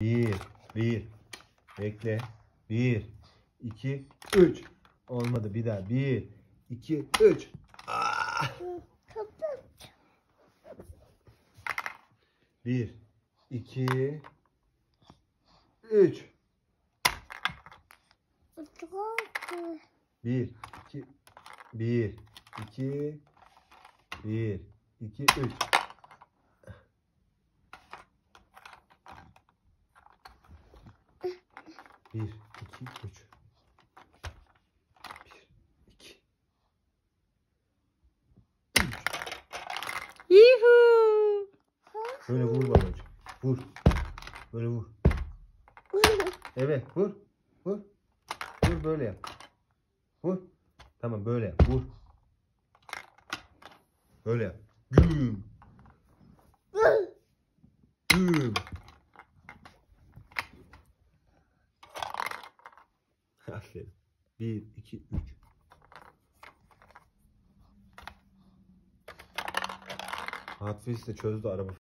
Bir, bir. Bekle. Bir, iki, üç. Olmadı bir daha. Bir, iki, üç. Ah! Bir, iki, üç. Bir, iki, bir, iki, bir, iki, üç. Bir, iki, üç. Bir, iki. Yuhu. Böyle vur babacığım. Vur. Böyle vur. Evet vur. Vur. Vur böyle yap. Vur. Tamam böyle yap. Vur. Böyle yap. Güm. Aferin. Bir, iki, üç. Hot Wheels de çözdü araba